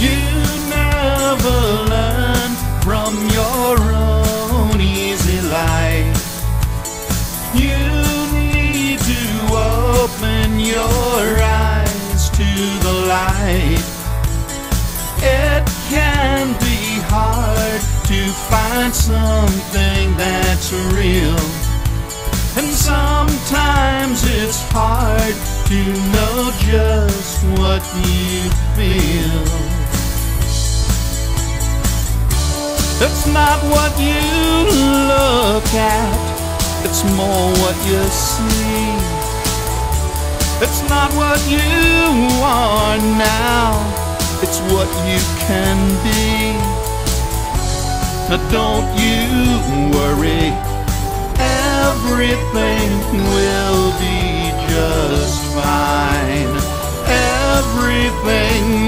You never learn from your own easy life. You need to open your eyes to the light. It can be hard to find something that's real. And sometimes it's hard to know just what you feel. It's not what you look at, it's more what you see. It's not what you are now, it's what you can be. Now don't you worry, everything will be just fine. Everything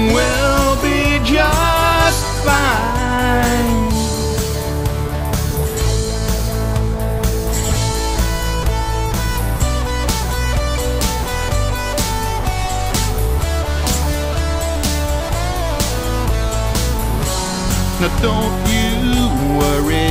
Now don't you worry,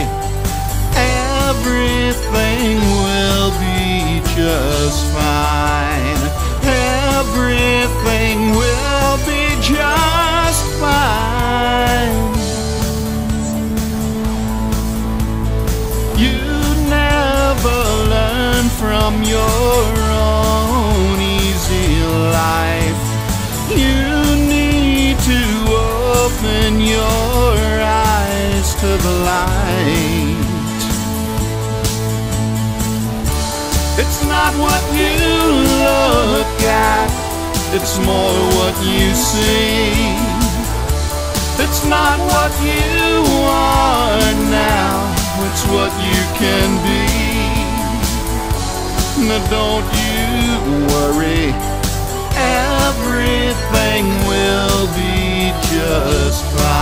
everything will be just fine. Everything will be just fine. You never learn from your to the light. It's not what you look at, it's more what you see. It's not what you are now, it's what you can be. Now don't you worry, everything will be just fine.